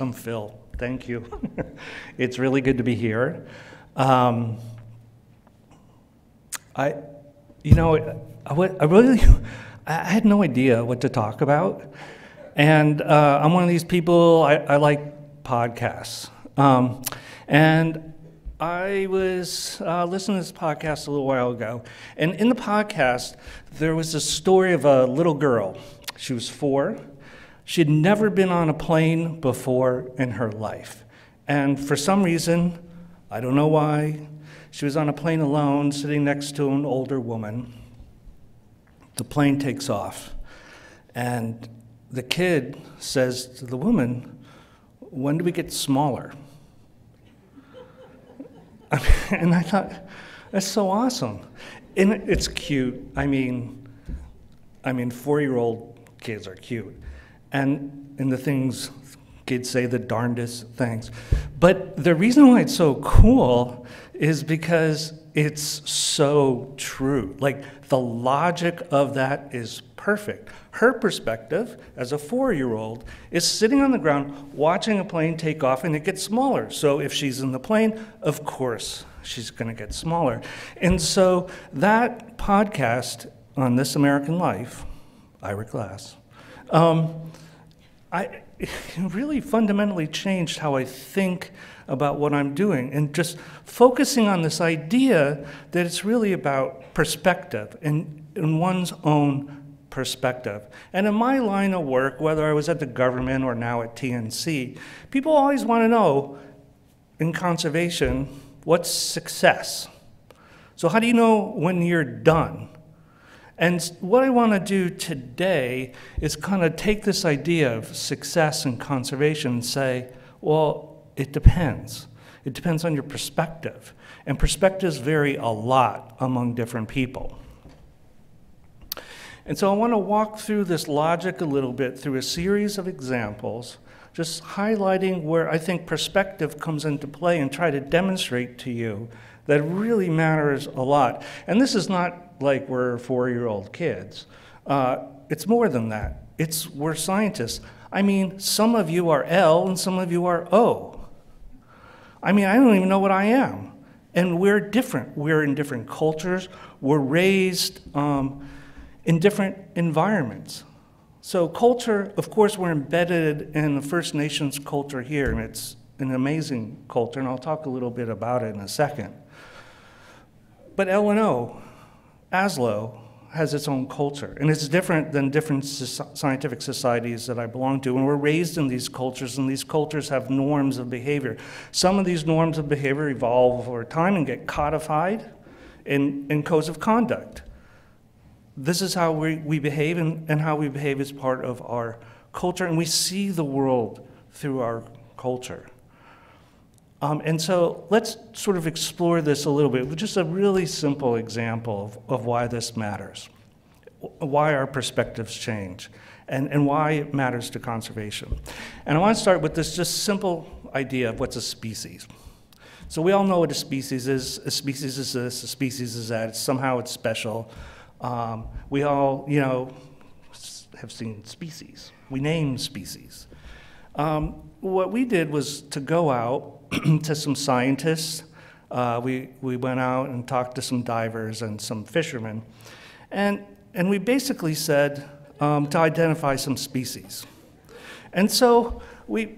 I'm Phil. Thank you. it's really good to be here. Um, I, you know, I, I really, I had no idea what to talk about. And uh, I'm one of these people, I, I like podcasts. Um, and I was uh, listening to this podcast a little while ago. And in the podcast, there was a story of a little girl. She was four. She had never been on a plane before in her life. And for some reason, I don't know why, she was on a plane alone, sitting next to an older woman. The plane takes off. And the kid says to the woman, When do we get smaller? and I thought, that's so awesome. And it's cute. I mean, I mean, four-year-old kids are cute, and and the things kids say the darndest things. But the reason why it's so cool is because it's so true. Like the logic of that is perfect. Her perspective as a four year old is sitting on the ground watching a plane take off and it gets smaller. So if she's in the plane, of course she's going to get smaller. And so that podcast on This American Life, Ira Glass, um, I, really fundamentally changed how I think about what I'm doing and just focusing on this idea that it's really about perspective and in one's own perspective. And in my line of work, whether I was at the government or now at TNC, people always want to know in conservation what's success? So, how do you know when you're done? And what I want to do today is kind of take this idea of success and conservation and say, well, it depends. It depends on your perspective. And perspectives vary a lot among different people. And so I want to walk through this logic a little bit through a series of examples, just highlighting where I think perspective comes into play and try to demonstrate to you that really matters a lot. And this is not like we're four year old kids, uh, it's more than that. It's we're scientists. I mean, some of you are L and some of you are O. I mean, I don't even know what I am. And we're different. We're in different cultures. We're raised. Um, in different environments. So, culture, of course, we're embedded in the First Nations culture here, and it's an amazing culture, and I'll talk a little bit about it in a second. But L&O, ASLO, has its own culture, and it's different than different scientific societies that I belong to. And we're raised in these cultures, and these cultures have norms of behavior. Some of these norms of behavior evolve over time and get codified in, in codes of conduct this is how we, we behave, and, and how we behave is part of our culture, and we see the world through our culture. Um, and so let's sort of explore this a little bit with just a really simple example of, of why this matters, why our perspectives change, and, and why it matters to conservation. And I want to start with this just simple idea of what's a species. So we all know what a species is. A species is this, a species is that. It's, somehow it's special. Um, we all, you know, have seen species. We name species. Um, what we did was to go out to some scientists. Uh, we, we went out and talked to some divers and some fishermen. And, and we basically said um, to identify some species. And so we,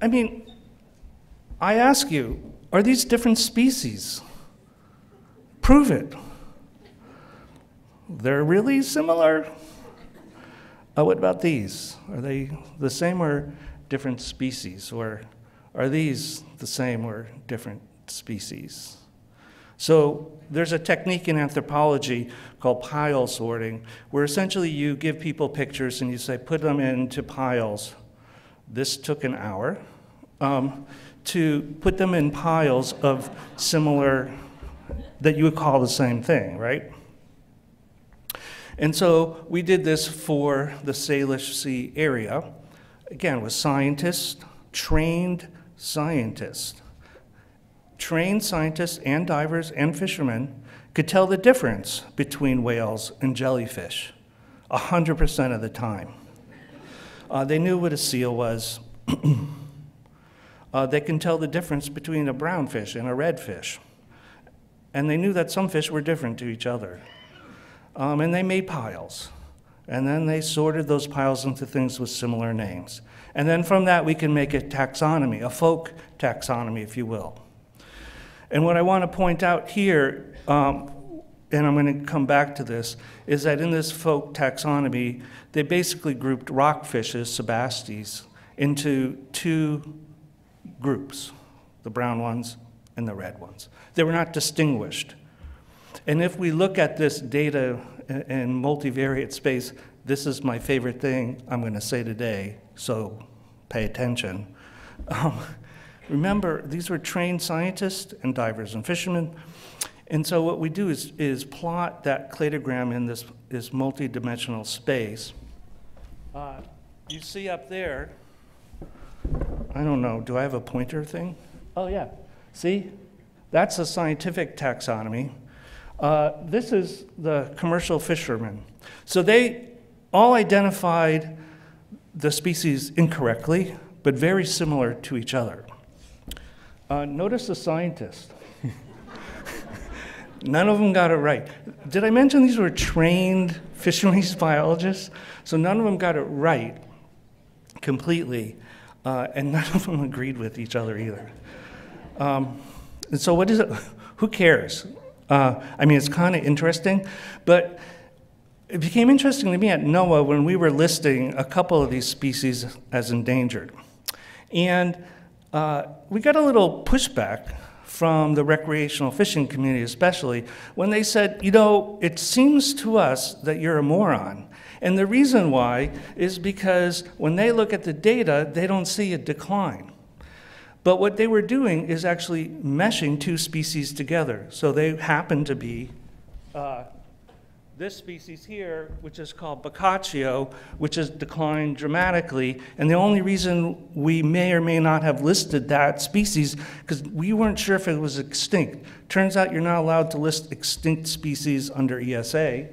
I mean, I ask you, are these different species? Prove it they're really similar. Uh, what about these? Are they the same or different species? Or are these the same or different species? So there's a technique in anthropology called pile sorting, where essentially you give people pictures and you say, put them into piles. This took an hour. Um, to put them in piles of similar, that you would call the same thing, right? And so we did this for the Salish Sea area, again, with scientists, trained scientists. Trained scientists and divers and fishermen could tell the difference between whales and jellyfish 100% of the time. Uh, they knew what a seal was, uh, they can tell the difference between a brown fish and a red fish. And they knew that some fish were different to each other. Um, and they made piles. And then they sorted those piles into things with similar names. And then from that, we can make a taxonomy, a folk taxonomy, if you will. And what I want to point out here, um, and I'm going to come back to this, is that in this folk taxonomy, they basically grouped rockfishes, sebastes, into two groups the brown ones and the red ones. They were not distinguished. And if we look at this data in multivariate space, this is my favorite thing I'm going to say today, so pay attention. Um, remember, these were trained scientists and divers and fishermen. And so what we do is, is plot that cladogram in this, this multidimensional space. Uh, you see up there, I don't know, do I have a pointer thing? Oh, yeah. See? That's a scientific taxonomy. Uh, this is the commercial fishermen. So they all identified the species incorrectly, but very similar to each other. Uh, notice the scientists. None of them got it right. Did I mention these were trained fisheries biologists? So none of them got it right completely, uh, and none of them agreed with each other either. Um, and so, what is it? Who cares? Uh, I mean, it's kind of interesting, but it became interesting to me at NOAA when we were listing a couple of these species as endangered. And uh, we got a little pushback from the recreational fishing community, especially, when they said, you know, it seems to us that you're a moron. And the reason why is because when they look at the data, they don't see a decline. But what they were doing is actually meshing two species together. So they happen to be uh, this species here, which is called Bocaccio, which has declined dramatically. And the only reason we may or may not have listed that species, because we weren't sure if it was extinct. Turns out you're not allowed to list extinct species under ESA.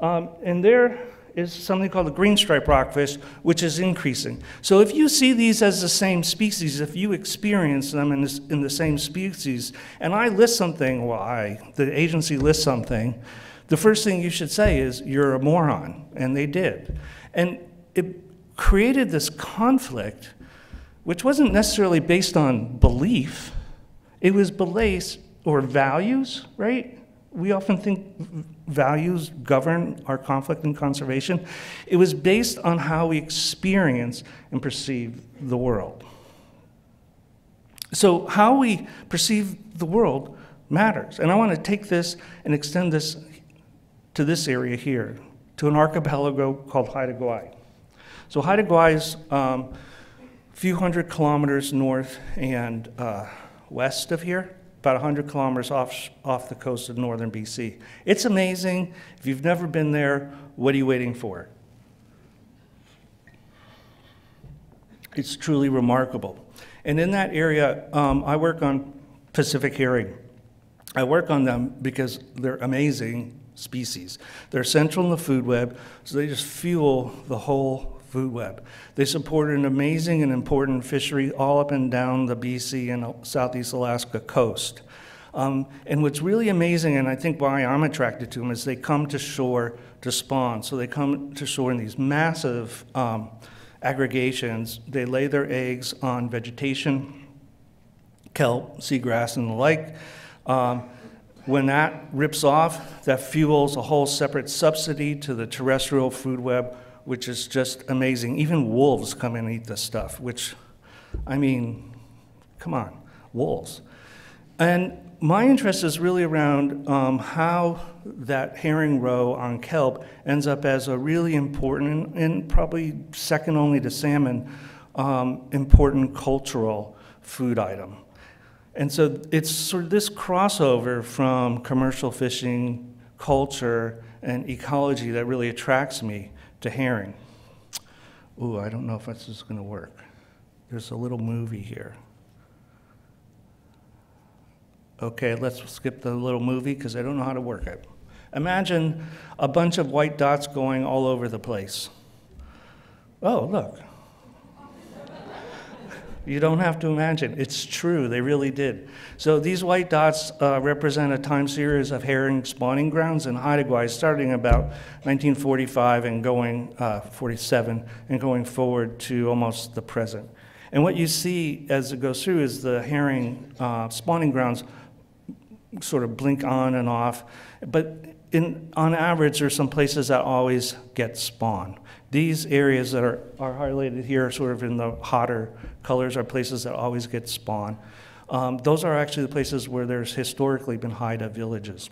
Um, and there is something called the green stripe rockfish, which is increasing. So if you see these as the same species, if you experience them in, this, in the same species, and I list something, well, I, the agency lists something, the first thing you should say is, you're a moron, and they did. And it created this conflict, which wasn't necessarily based on belief, it was beliefs or values, right? We often think values govern our conflict and conservation. It was based on how we experience and perceive the world. So, how we perceive the world matters. And I want to take this and extend this to this area here, to an archipelago called Haida Gwaii. So, Haida Gwaii is um, a few hundred kilometers north and uh, west of here about 100 kilometers off, off the coast of northern BC. It's amazing. If you've never been there, what are you waiting for? It's truly remarkable. And in that area, um, I work on Pacific herring. I work on them because they're amazing species. They're central in the food web, so they just fuel the whole food web. They support an amazing and important fishery all up and down the BC and Southeast Alaska coast. Um, and what's really amazing, and I think why I'm attracted to them, is they come to shore to spawn. So they come to shore in these massive um, aggregations. They lay their eggs on vegetation, kelp, seagrass, and the like. Um, when that rips off, that fuels a whole separate subsidy to the terrestrial food web which is just amazing. Even wolves come and eat this stuff, which, I mean, come on, wolves. And my interest is really around um, how that herring roe on kelp ends up as a really important and probably second only to salmon, um, important cultural food item. And so it's sort of this crossover from commercial fishing, culture, and ecology that really attracts me to herring. Ooh, I don't know if this is going to work. There's a little movie here. Okay, let's skip the little movie because I don't know how to work it. Imagine a bunch of white dots going all over the place. Oh, look. You don't have to imagine. It's true. They really did. So these white dots uh, represent a time series of herring spawning grounds in Haida starting about 1945 and going uh, 47 and going forward to almost the present. And what you see as it goes through is the herring uh, spawning grounds sort of blink on and off. But in, on average, there are some places that always get spawn. These areas that are, are highlighted here, sort of in the hotter colors, are places that always get spawn. Um, those are actually the places where there's historically been Haida villages.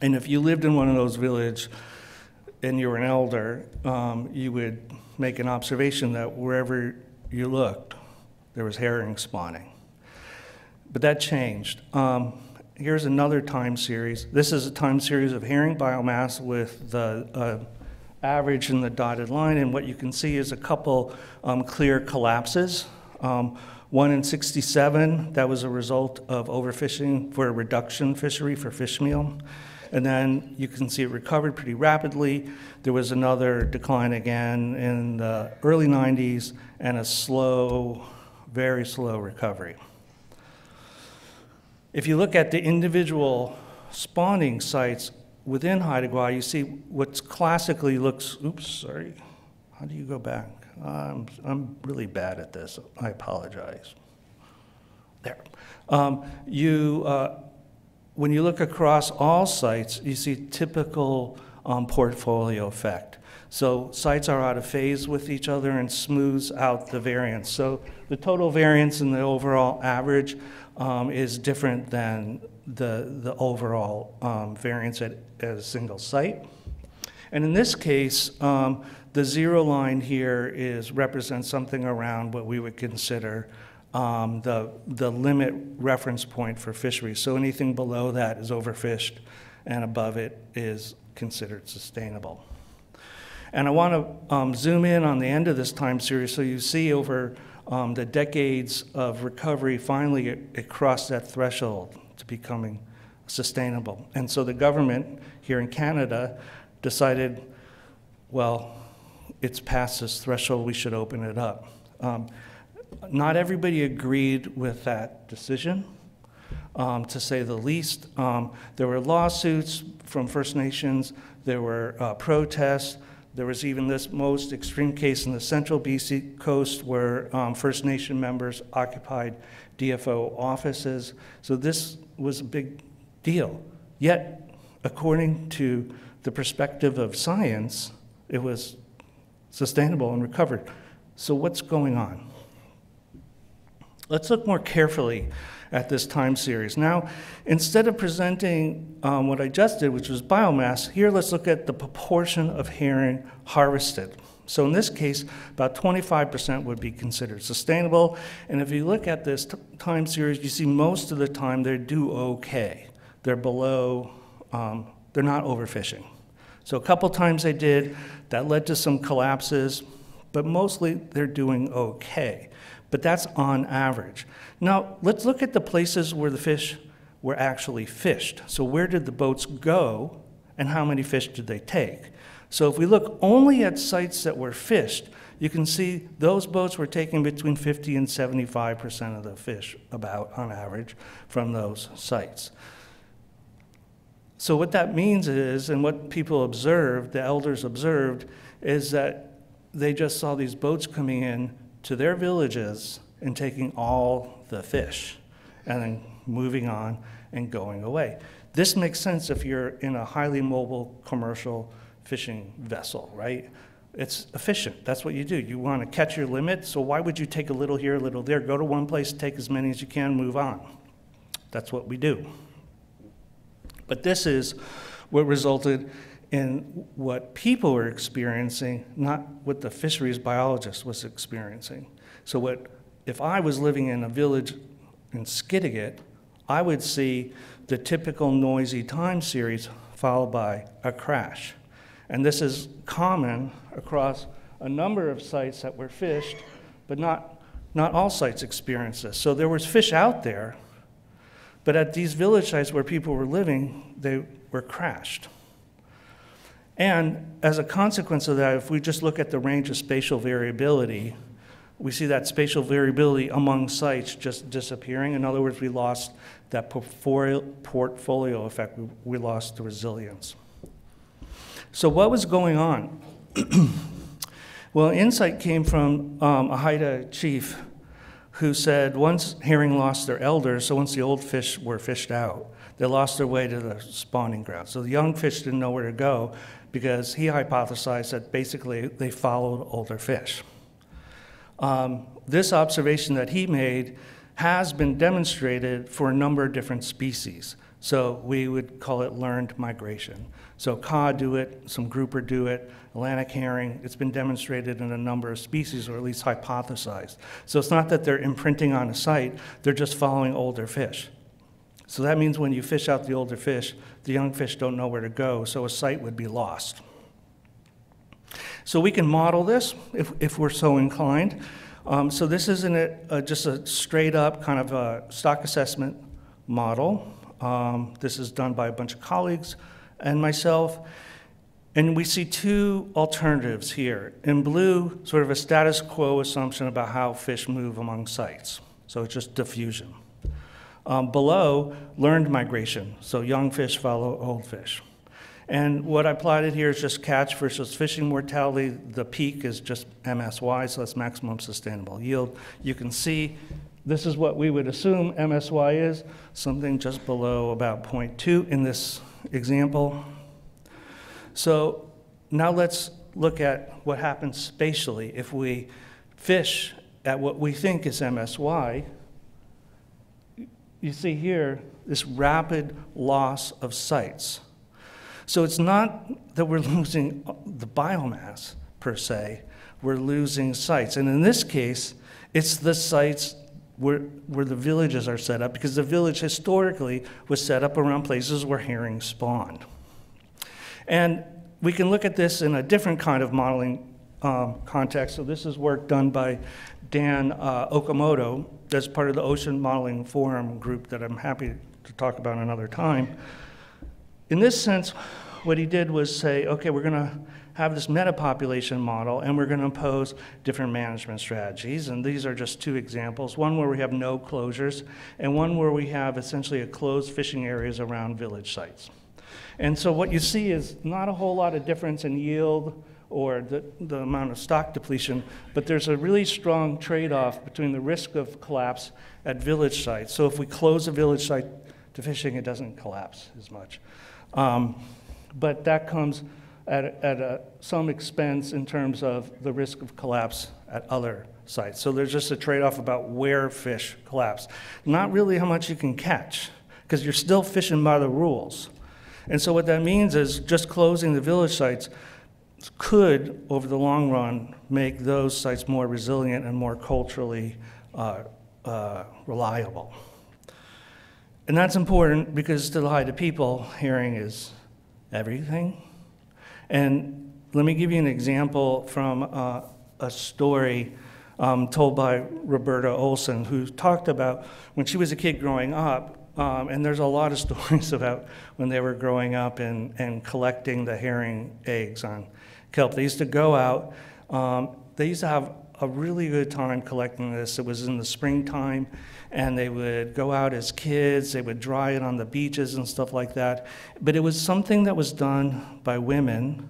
And if you lived in one of those villages and you were an elder, um, you would make an observation that wherever you looked, there was herring spawning. But that changed. Um, here's another time series. This is a time series of herring biomass with the uh, average in the dotted line, and what you can see is a couple um, clear collapses. Um, one in 67, that was a result of overfishing for a reduction fishery for fish meal. And then you can see it recovered pretty rapidly. There was another decline again in the early 90s and a slow, very slow recovery. If you look at the individual spawning sites within Haida Gwaii, you see what classically looks, oops, sorry, how do you go back? Um, I'm really bad at this, I apologize. There. Um, you, uh, when you look across all sites, you see typical um, portfolio effect. So sites are out of phase with each other and smooths out the variance. So the total variance and the overall average um, is different than the, the overall um, variance at, at, a single site. And in this case, um, the zero line here is represents something around what we would consider um, the, the limit reference point for fisheries. So anything below that is overfished and above it is considered sustainable. And I want to um, zoom in on the end of this time series so you see over um, the decades of recovery, finally it, it, crossed that threshold to becoming sustainable. And so the government here in Canada decided, well, it's past this threshold, we should open it up. Um, not everybody agreed with that decision, um, to say the least. Um, there were lawsuits from First Nations, there were uh, protests, there was even this most extreme case in the central BC coast where um, First Nation members occupied DFO offices. So this was a big deal. Yet, according to the perspective of science, it was sustainable and recovered. So what's going on? Let's look more carefully at this time series. Now, instead of presenting um, what I just did, which was biomass, here let's look at the proportion of herring harvested. So in this case, about 25% would be considered sustainable. And if you look at this time series, you see most of the time they do okay. They're below, um, they're not overfishing. So a couple times they did, that led to some collapses, but mostly they're doing okay but that's on average. Now, let's look at the places where the fish were actually fished. So, where did the boats go, and how many fish did they take? So, if we look only at sites that were fished, you can see those boats were taking between 50 and 75 percent of the fish, about on average, from those sites. So, what that means is, and what people observed, the elders observed, is that they just saw these boats coming in to their villages and taking all the fish and then moving on and going away. This makes sense if you're in a highly mobile commercial fishing vessel, right? It's efficient. That's what you do. You want to catch your limit, so why would you take a little here, a little there? Go to one place, take as many as you can, move on. That's what we do. But this is what resulted in what people were experiencing, not what the fisheries biologist was experiencing. So what if I was living in a village in Skidegate, I would see the typical noisy time series followed by a crash. And this is common across a number of sites that were fished, but not, not all sites experience this. So there was fish out there, but at these village sites where people were living, they were crashed. And as a consequence of that, if we just look at the range of spatial variability, we see that spatial variability among sites just disappearing. In other words, we lost that portfolio, effect. We, we lost the resilience. So what was going on? well, insight came from um, a Haida chief who said once herring lost their elders, so once the old fish were fished out, they lost their way to the spawning ground. So the young fish didn't know where to go because he hypothesized that basically they followed older fish. Um, this observation that he made has been demonstrated for a number of different species. So we would call it learned migration. So cod do it, some grouper do it, Atlantic herring, it's been demonstrated in a number of species, or at least hypothesized. So it's not that they're imprinting on a site, they're just following older fish. So that means when you fish out the older fish, the young fish don't know where to go, so a site would be lost. So we can model this if, if we're so inclined. Um, so this isn't a, a, just a straight up kind of a stock assessment model. Um, this is done by a bunch of colleagues and myself. And we see two alternatives here. In blue, sort of a status quo assumption about how fish move among sites. So it's just diffusion. Um, below, learned migration. So young fish follow old fish. And what I plotted here is just catch versus fishing mortality. The peak is just MSY, so that's maximum sustainable yield. You can see this is what we would assume MSY is, something just below about 0.2 in this example. So now let's look at what happens spatially if we fish at what we think is MSY. You see here this rapid loss of sites. So it's not that we're losing the biomass per se, we're losing sites. And in this case, it's the sites where, where the villages are set up because the village historically was set up around places where herring spawned. And we can look at this in a different kind of modeling um, context. So this is work done by Dan uh, Okamoto that's part of the Ocean Modeling Forum group that I'm happy to talk about another time. In this sense, what he did was say, okay, we're going to have this metapopulation model and we're going to impose different management strategies. And these are just two examples one where we have no closures, and one where we have essentially a closed fishing areas around village sites. And so what you see is not a whole lot of difference in yield or the, the amount of stock depletion, but there's a really strong trade off between the risk of collapse at village sites. So if we close a village site to fishing, it doesn't collapse as much. Um, but that comes at, at a, some expense in terms of the risk of collapse at other sites. So there's just a trade off about where fish collapse. Not really how much you can catch, because you're still fishing by the rules. And so what that means is just closing the village sites could, over the long run, make those sites more resilient and more culturally uh, uh, reliable. And that's important because to the Haida people, herring is everything. And let me give you an example from uh, a story um, told by Roberta Olson, who talked about when she was a kid growing up. Um, and there's a lot of stories about when they were growing up and, and collecting the herring eggs on kelp. They used to go out, um, they used to have a really good time collecting this. It was in the springtime, and they would go out as kids, they would dry it on the beaches and stuff like that. But it was something that was done by women,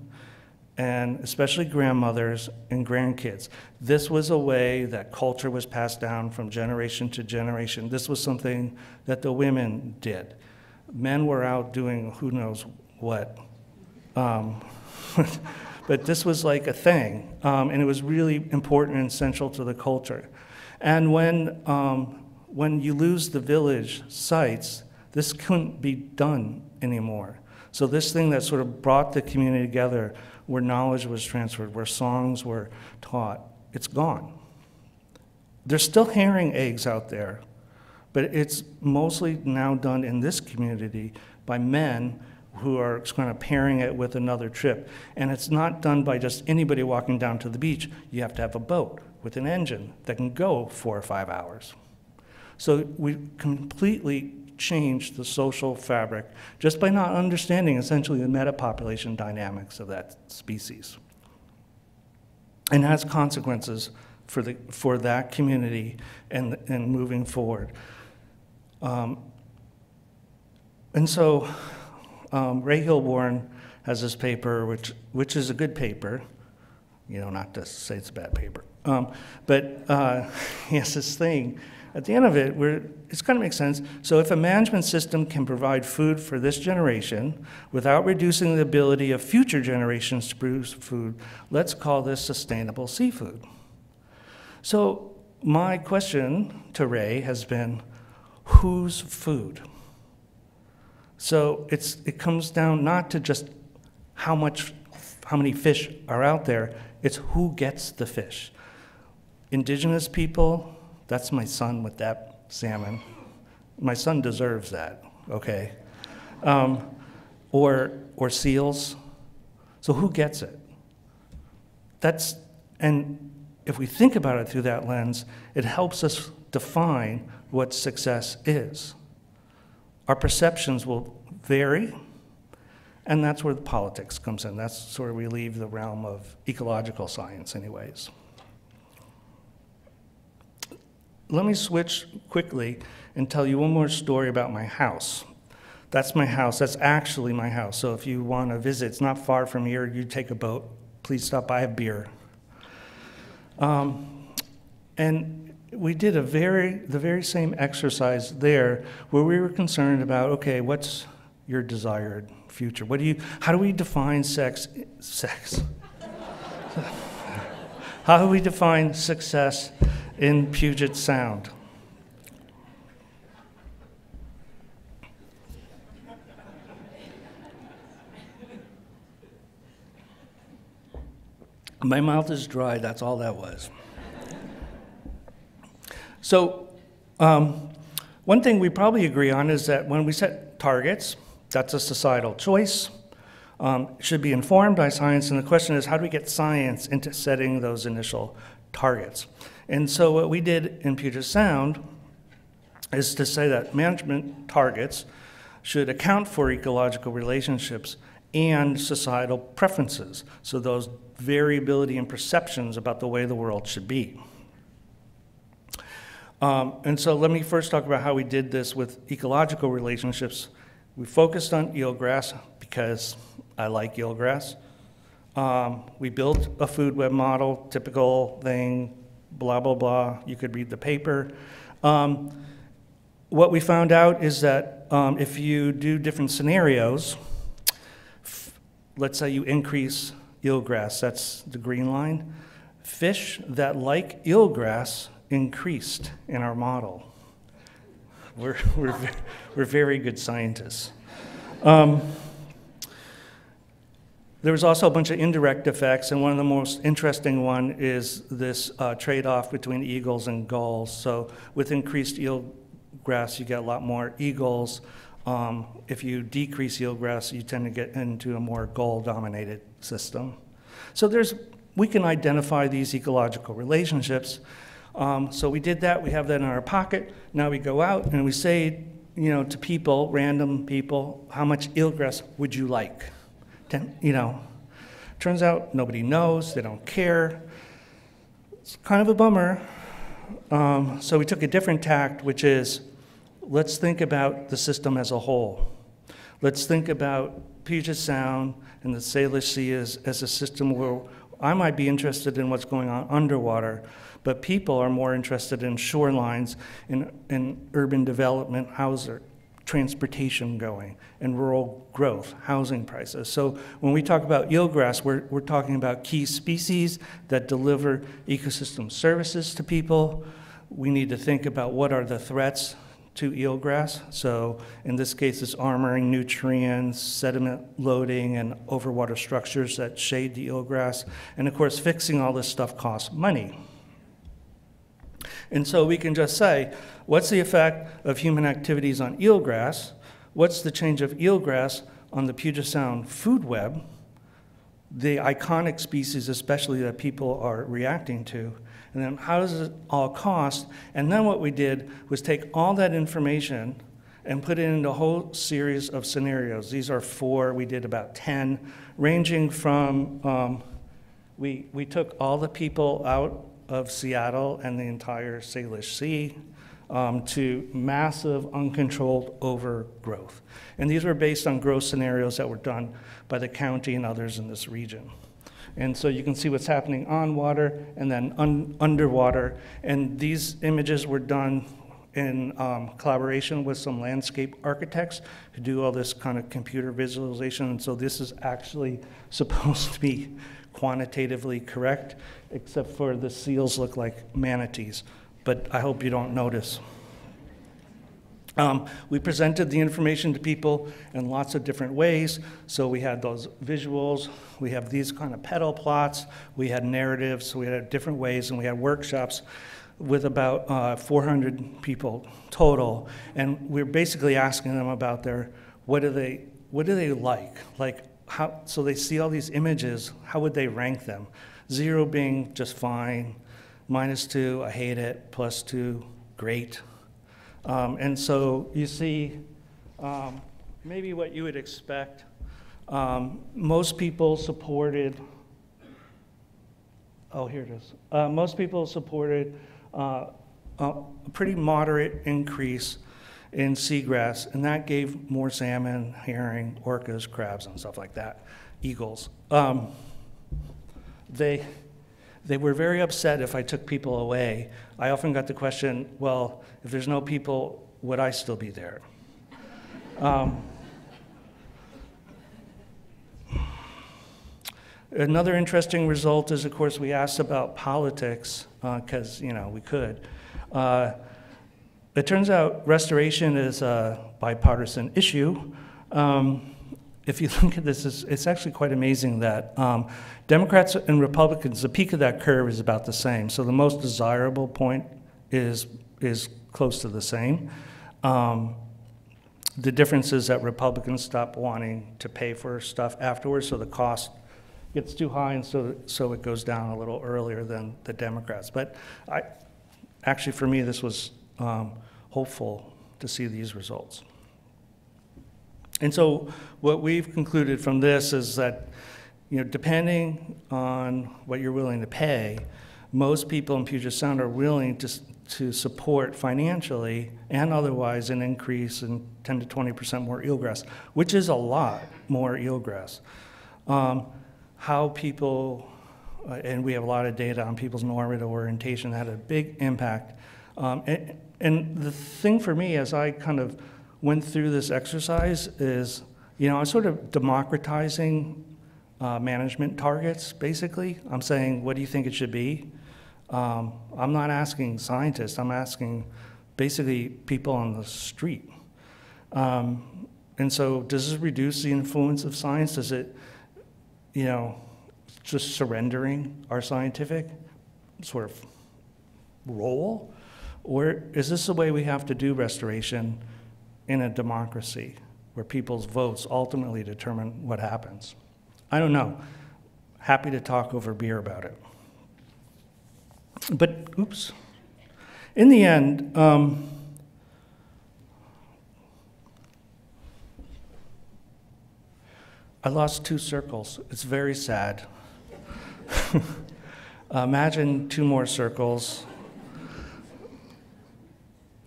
and especially grandmothers and grandkids. This was a way that culture was passed down from generation to generation. This was something that the women did. Men were out doing who knows what. Um, but this was like a thing, um, and it was really important and central to the culture. And when um, when you lose the village sites, this couldn't be done anymore. So this thing that sort of brought the community together, where knowledge was transferred, where songs were taught, it's gone. There's still herring eggs out there, but it's mostly now done in this community by men who are kind of pairing it with another trip. And it's not done by just anybody walking down to the beach. You have to have a boat with an engine that can go four or five hours. So we completely changed the social fabric just by not understanding essentially the metapopulation dynamics of that species. And has consequences for, the, for that community and, and moving forward. Um, and so um, Ray Hilborn has this paper, which, which is a good paper, you know, not to say it's a bad paper, um, but uh, he has this thing at the end of it, it's going to make sense. So, if a management system can provide food for this generation without reducing the ability of future generations to produce food, let's call this sustainable seafood. So, my question to Ray has been whose food? So, it's, it comes down not to just how much how many fish are out there, it's who gets the fish. Indigenous people, that's my son with that salmon. My son deserves that, okay? Um, or, or seals. So who gets it? That's, and if we think about it through that lens, it helps us define what success is. Our perceptions will vary, and that's where the politics comes in. That's where we leave the realm of ecological science, anyways let me switch quickly and tell you one more story about my house. That's my house. That's actually my house. So if you want to visit, it's not far from here. You take a boat. Please stop by a beer. Um, and we did a very the very same exercise there, where we were concerned about okay, what's your desired future? What do you? How do we define sex? Sex. how do we define success in Puget Sound. My mouth is dry, that's all that was. So, um, one thing we probably agree on is that when we set targets, that's a societal choice, um, should be informed by science, and the question is how do we get science into setting those initial targets? And so what we did in Puget Sound is to say that management targets should account for ecological relationships and societal preferences, so those variability in perceptions about the way the world should be. Um, and so let me first talk about how we did this with ecological relationships. We focused on eelgrass because I like eelgrass. Um, we built a food web model, typical thing, blah, blah, blah. You could read the paper. Um, what we found out is that um, if you do different scenarios, let's say you increase eelgrass, that's the green line, fish that like eelgrass increased in our model. We're, we're, we're very good scientists. There was also a bunch of indirect effects, and one of the most interesting one is this uh, trade-off between eagles and gulls. So with increased eelgrass, you get a lot more eagles. Um, if you decrease eelgrass, you tend to get into a more gull-dominated system. So there's, we can identify these ecological relationships. Um, so we did that, we have that in our pocket. Now we go out and we say, you know, to people, random people, how much eelgrass would you like? You know, turns out nobody knows, they don't care. It's kind of a bummer. Um, so we took a different tact, which is let's think about the system as a whole. Let's think about Puget Sound and the Salish Sea as, as a system where I might be interested in what's going on underwater, but people are more interested in shorelines, in, in urban development, housing, transportation going and rural growth, housing prices. So when we talk about eelgrass, we're, we're talking about key species that deliver ecosystem services to people. We need to think about what are the threats to eelgrass. So in this case, it's armoring nutrients, sediment loading, and overwater structures that shade the eelgrass. And of course, fixing all this stuff costs money. And so we can just say, what's the effect of human activities on eelgrass? What's the change of eelgrass on the Puget Sound food web? The iconic species, especially that people are reacting to. And then how does it all cost? And then what we did was take all that information and put it into a whole series of scenarios. These are four, we did about 10, ranging from um, we, we took all the people out of Seattle and the entire Salish Sea um, to massive uncontrolled overgrowth. And these were based on growth scenarios that were done by the county and others in this region. And so you can see what's happening on water and then un underwater. And these images were done in um, collaboration with some landscape architects who do all this kind of computer visualization. And so this is actually supposed to be quantitatively correct, except for the seals look like manatees. But I hope you don't notice. Um, we presented the information to people in lots of different ways. So we had those visuals, we have these kind of petal plots, we had narratives, so we had different ways, and we had workshops with about uh, 400 people total. And we we're basically asking them about their, what do they, what do they like? Like, how, so they see all these images, how would they rank them? Zero being just fine, minus two, I hate it, plus two, great. Um, and so you see um, maybe what you would expect. Um, most people supported, oh, here it is. Uh, most people supported uh, a pretty moderate increase in seagrass, and that gave more salmon, herring, orcas, crabs, and stuff like that, eagles. Um, they, they were very upset if I took people away. I often got the question, well, if there's no people, would I still be there? Um, another interesting result is, of course, we asked about politics, because, uh, you know, we could. Uh, it turns out restoration is a bipartisan issue. Um, if you look at this, it's, it's actually quite amazing that um, Democrats and Republicans, the peak of that curve is about the same. So the most desirable point is, is close to the same. Um, the difference is that Republicans stop wanting to pay for stuff afterwards, so the cost gets too high, and so, so it goes down a little earlier than the Democrats. But I, actually, for me, this was um, hopeful to see these results. And so what we've concluded from this is that, you know, depending on what you're willing to pay, most people in Puget Sound are willing to, to support financially and otherwise an increase in 10 to 20% more eelgrass, which is a lot more eelgrass. Um, how people, uh, and we have a lot of data on people's normative orientation, had a big impact. Um, and, and the thing for me as I kind of went through this exercise is, you know, I'm sort of democratizing uh, management targets, basically. I'm saying, what do you think it should be? Um, I'm not asking scientists, I'm asking basically people on the street. Um, and so does this reduce the influence of science? Does it, you know, just surrendering our scientific sort of role? Or is this the way we have to do restoration in a democracy where people's votes ultimately determine what happens? I don't know. Happy to talk over beer about it. But, oops. In the end, um, I lost two circles. It's very sad. Imagine two more circles.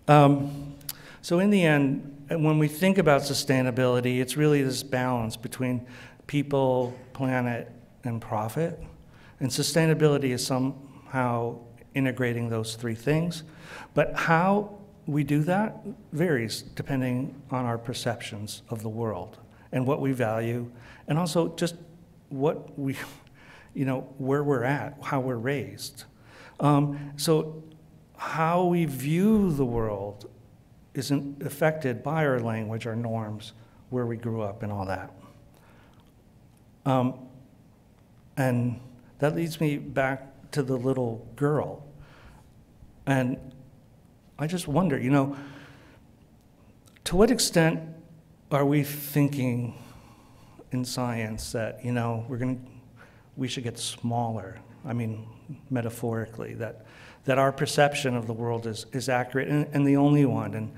Um, so in the end, when we think about sustainability, it's really this balance between people, planet, and profit. And sustainability is somehow integrating those three things. But how we do that varies depending on our perceptions of the world and what we value, and also just what we, you know, where we're at, how we're raised. Um, so how we view the world isn't affected by our language, our norms, where we grew up, and all that. Um, and that leads me back to the little girl. And I just wonder, you know, to what extent are we thinking in science that, you know, we're going to, we should get smaller? I mean, metaphorically, that that our perception of the world is, is accurate and, and the only one. And,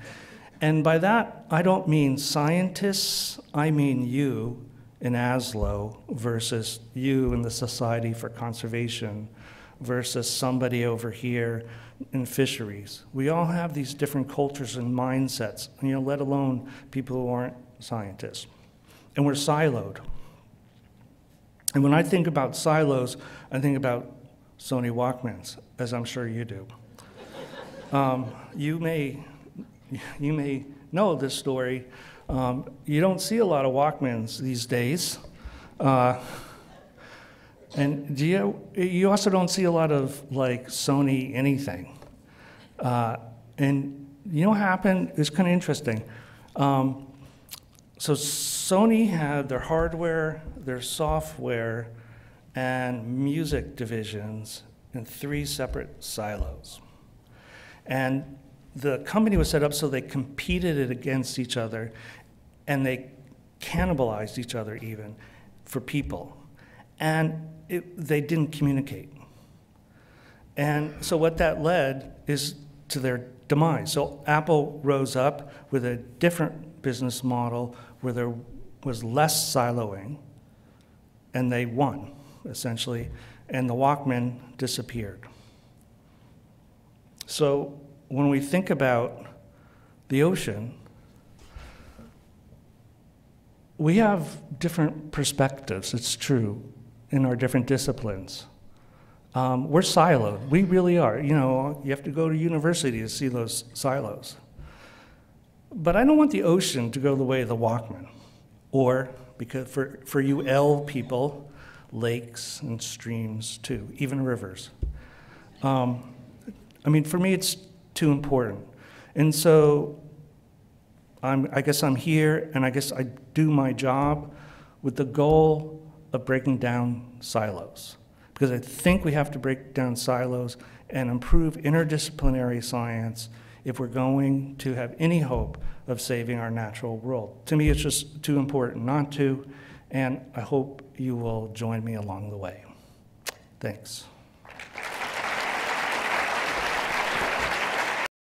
and by that, I don't mean scientists, I mean you in ASLO versus you in the Society for Conservation versus somebody over here in fisheries. We all have these different cultures and mindsets, you know, let alone people who aren't scientists. And we're siloed. And when I think about silos, I think about Sony Walkmans, as I'm sure you do. Um, you may you may know this story. Um, you don't see a lot of Walkmans these days. Uh, and you, you also don't see a lot of like Sony anything. Uh, and you know what happened? It's kind of interesting. Um, so Sony had their hardware, their software, and music divisions in three separate silos. And the company was set up so they competed it against each other and they cannibalized each other even for people. And it, they didn't communicate. And so what that led is to their demise. So Apple rose up with a different business model where there was less siloing, and they won, essentially, and the Walkman disappeared. So when we think about the ocean, we have different perspectives, it's true, in our different disciplines. Um, we're siloed. We really are. You know, you have to go to university to see those silos. But I don't want the ocean to go the way of the Walkman, or because for, for you L people, lakes and streams too, even rivers. Um, I mean, for me, it's too important. And so I'm, I guess I'm here, and I guess I do my job with the goal of breaking down silos. Because I think we have to break down silos and improve interdisciplinary science if we're going to have any hope of saving our natural world. To me, it's just too important not to, and I hope you will join me along the way. Thanks.